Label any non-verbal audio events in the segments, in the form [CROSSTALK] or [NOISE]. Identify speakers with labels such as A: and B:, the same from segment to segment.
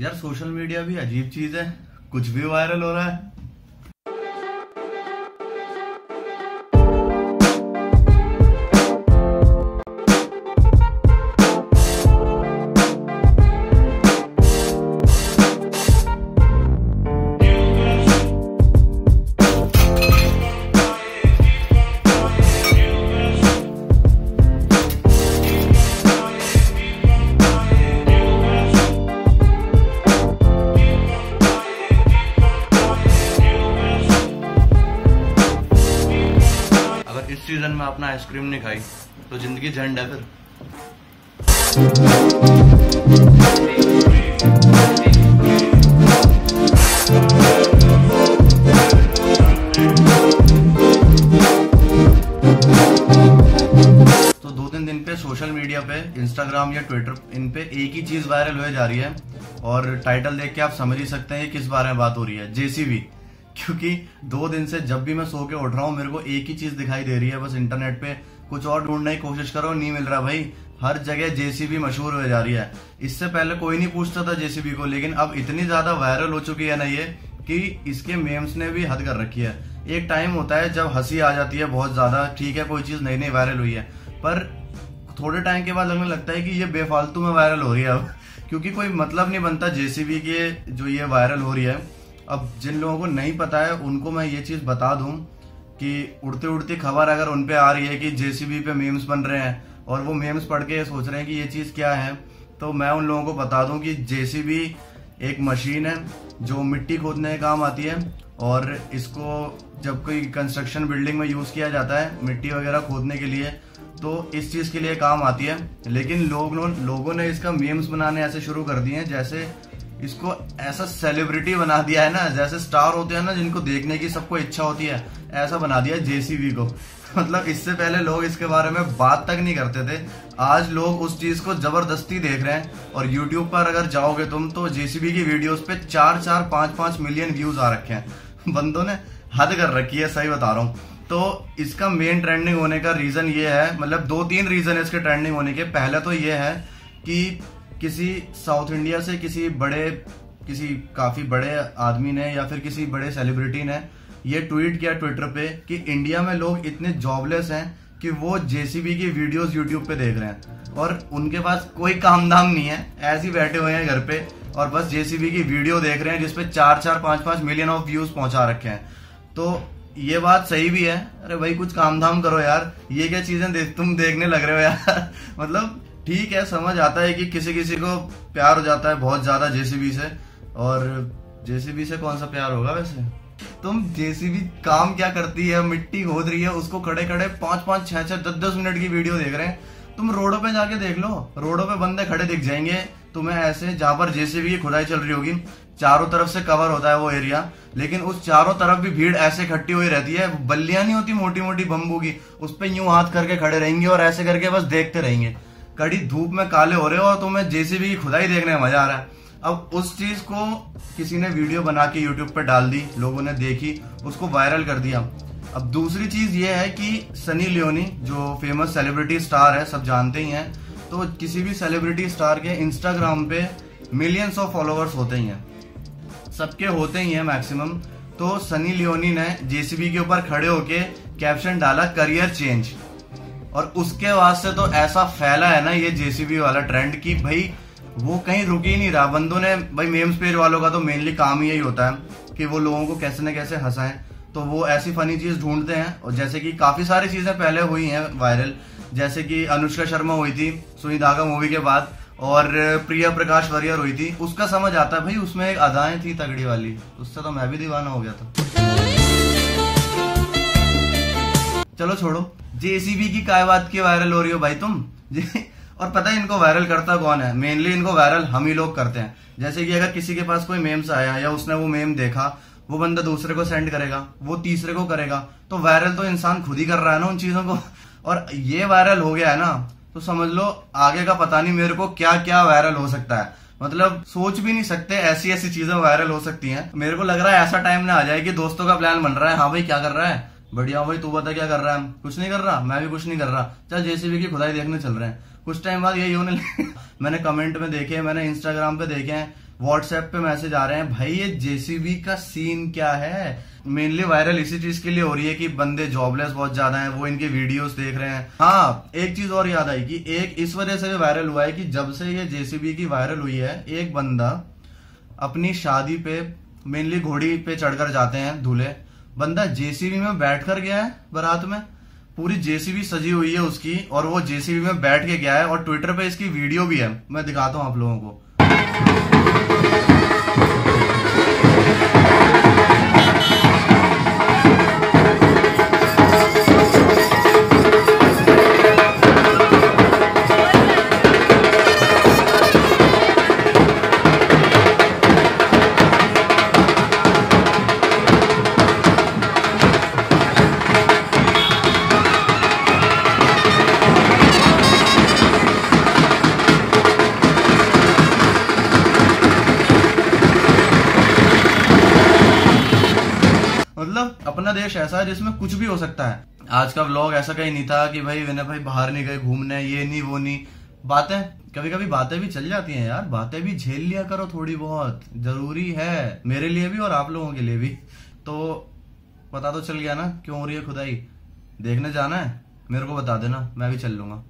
A: यार social media भी अजीब चीज़ है। कुछ भी वायरल हो रहा है। इस सीज़न में आपने आइसक्रीम नहीं खाई तो ज़िंदगी झंड है फिर। तो दो तीन दिन पे सोशल मीडिया पे इंस्टाग्राम या ट्विटर इन पे एक ही चीज़ वायरल हो जा रही है, और टाइटल देख के आप समझ ही सकते हैं किस बारे में बात हो रही है जेसीबी क्योंकि दो दिन से जब भी मैं सो के उठ रहा हूँ, मेरे को एक ही चीज़ दिखाई दे रही है, बस इंटरनेट पे। कुछ और ढूँढने की कोशिश करो, नहीं मिल रहा भाई। हर जगह जेसीबी मशहूर हो जा रही है। इससे पहले कोई नहीं पूछता था जेसीबी को, लेकिन अब इतनी ज़्यादा वायरल हो चुकी है ना ये, कि इसके मेम्स ने भी हद कर रखी है। एक टाइम होता है जब हँसी आ जाती है बहुत ज़्यादा, ठीक है, कोई चीज़ नई नई वायरल हुई है। पर थोड़े टाइम के बाद लगने लगता है कि ये बेफालतू में वायरल हो रही है अब, क्योंकि कोई मतलब नहीं बनता जेसीबी के जो ये वायरल हो रही है। अब जिन लोगों को नहीं पता है, उनको मैं ये चीज़ बता दूँ कि उड़ती उड़ती खबर अगर उन पे आ रही है कि जेसीबी पे मेम्स बन रहे हैं और वो मेम्स पढ़ के सोच रहे हैं कि ये चीज़ क्या है तो मैं उन लोगों को बता दूँ कि जेसीबी एक मशीन है जो मिट्टी खोदने के काम आती है और इसको जब कोई कंस्ट्रक्शन बिल्डिंग में यूज़ किया जाता है, मिट्टी वगैरह खोदने के लिए तो इस चीज़ के लिए काम आती है। लेकिन लोग लोगों ने इसका मेम्स बनाने ऐसे शुरू कर दिए हैं, जैसे इसको ऐसा सेलिब्रिटी बना दिया है ना, जैसे स्टार होते हैं ना, जिनको देखने की सबको इच्छा होती है, ऐसा बना दिया जेसीबी को। [LAUGHS] मतलब इससे पहले लोग इसके बारे में बात तक नहीं करते थे। आज लोग उस चीज़ को ज़बरदस्ती देख रहे हैं और यूट्यूब पर अगर जाओगे तुम तो जेसीबी की वीडियोस पे चार चार, पाँच पाँच मिलियन व्यूज़ आ रखे हैं। [LAUGHS] बंदों ने हद कर रखी है, सही बता रहा हूँ। तो इसका मेन ट्रेंडिंग होने का रीजन ये है मतलब दो तीन रीजन है इसके ट्रेंडिंग होने के। पहले तो ये है कि किसी साउथ इंडिया से किसी बड़े, किसी काफ़ी बड़े आदमी ने या फिर किसी बड़े सेलिब्रिटी ने ये ट्वीट किया ट्विटर पे कि इंडिया में लोग इतने जॉबलेस हैं कि वो जेसीबी की वीडियोस यूट्यूब पे देख रहे हैं। और उनके पास कोई काम धाम नहीं है, ऐसे ही बैठे हुए हैं घर पे और बस जेसीबी की वीडियो देख रहे हैं जिसपे चार चार पाँच पाँच मिलियन ऑफ़ व्यूज़ पहुँचा रखे हैं। तो ये बात सही भी है। अरे भाई, कुछ काम धाम करो यार। ये क्या चीज़ें तुम देखने लग रहे हो यार? [LAUGHS] मतलब ठीक है, समझ आता है कि किसी किसी को प्यार हो जाता है, बहुत ज़्यादा जेसीबी से। और जेसीबी से कौन सा प्यार होगा वैसे? तुम जेसीबी काम क्या करती है, मिट्टी खोद रही है, उसको खड़े खड़े पाँच पाँच छह छह दस दस मिनट की वीडियो देख रहे हैं। तुम रोडों पे जाके देख लो, रोडों पे बंदे खड़े दिख जाएँगे। तुम्हें ऐसे, जहाँ पर जेसीबी की खुदाई चल रही होगी, चारों तरफ़ से कवर होता है वो एरिया लेकिन उस चारों तरफ़ भी भीड़ ऐसे इकट्ठी हुई रहती है, बल्लियाँ नहीं होती मोटी मोटी बम्बू की, उस पर यूँ हाथ करके खड़े रहेंगे और ऐसे करके बस देखते रहेंगे। कड़ी धूप में काले हो रहे हो और तुम्हें जेसीबी की खुदाई देखने में मज़ा आ रहा है। अब उस चीज़ को किसी ने वीडियो बना के यूट्यूब पर डाल दी, लोगों ने देखी, उसको वायरल कर दिया। अब दूसरी चीज़ ये है कि सनी लियोनी, जो फ़ेमस सेलिब्रिटी स्टार है, सब जानते ही हैं तो किसी भी सेलिब्रिटी स्टार के इंस्टाग्राम पे मिलियंस ऑफ़ फॉलोअर्स होते ही हैं। सबके होते ही हैं मैक्सिमम तो सनी लियोनी ने जेसीबी के ऊपर खड़े होके कैप्शन डाला करियर चेंज और उसके वास्ते तो ऐसा फैला है ना, ये जेसीबी वाला ट्रेंड कि भाई वो कहीं रुक ही नहीं रहा। बंदों ने, भाई मेम्स पेज वालों का तो मेनली काम यही होता है कि वो लोगों को कैसे न कैसे हंसाएँ। तो वो ऐसी फनी चीज़ ढूंढते हैं और जैसे कि काफ़ी सारी चीज़ें पहले हुई हैं वायरल जैसे कि अनुष्का शर्मा हुई थी सुई धागा मूवी के बाद, और प्रिया प्रकाश वरियर हुई थी। उसका समझ आता है, भाई उसमें एक अदाएँ थी तगड़ी वाली। उससे तो मैं भी दीवाना हो गया था। चलो छोड़ो। जेसीबी की काय बात की वायरल हो रही हो भाई तुम? और पता है इनको वायरल करता कौन है? मेनली इनको वायरल हम ही लोग करते हैं। जैसे कि अगर किसी के पास कोई मेम्स आया या उसने वो मेम देखा, वो बंदा दूसरे को सेंड करेगा, वो तीसरे को करेगा तो वायरल तो इंसान खुद ही कर रहा है ना उन चीज़ों को? और ये वायरल हो गया है ना तो समझ लो, आगे का पता नहीं मेरे को क्या क्या वायरल हो सकता है। मतलब सोच भी नहीं सकते ऐसी ऐसी चीज़ें वायरल हो सकती हैं। मेरे को लग रहा है ऐसा टाइम ना आ जाए कि दोस्तों का प्लान बन रहा है हाँ भाई क्या कर रहा है? बढ़िया भाई, तू बता क्या कर रहा है? कुछ नहीं कर रहा? मैं भी कुछ नहीं कर रहा। चल, जेसीबी की खुदाई देखने चल रहे हैं। कुछ टाइम बाद यही होने [LAUGHS] मैंने कमेंट में देखे मैंने इंस्टाग्राम पे देखे हैं व्हाट्सएप पे मैसेज आ रहे हैं, भाई, ये जेसीबी का सीन क्या है? मेनली वायरल इसी चीज़ के लिए हो रही है कि बंदे जॉबलेस बहुत ज़्यादा हैं, वो इनके वीडियोस देख रहे हैं। हाँ एक चीज़ और याद आई कि एक इस वजह से भी वायरल हुआ है कि जब से ये जेसीबी की वायरल हुई है, एक बंदा अपनी शादी पे मेनली घोड़ी पे चढ़कर जाते हैं, दूल्हे। बंदा जेसीबी में बैठ कर गया है बारात में। पूरी जेसीबी सजी हुई है उसकी और वो जेसीबी में बैठ के गया है और ट्विटर पे इसकी वीडियो भी है। मैं दिखाता हूँ आप लोगों को। मतलब अपना देश ऐसा है जिसमें कुछ भी हो सकता है। आज का व्लॉग ऐसा कहीं नहीं था कि भाई, विनय भाई बाहर नहीं गए घूमने, ये नहीं, वो नहीं। बातें कभी कभी बातें भी चल जाती हैं यार। बातें भी झेल लिया करो थोड़ी बहुत। ज़रूरी है, मेरे लिए भी और आप लोगों के लिए भी। तो पता तो चल गया ना, क्यों हो रही है खुदाई? देखने जाना है। मेरे को बता देना, मैं भी चल लूँगा।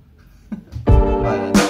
A: [LAUGHS]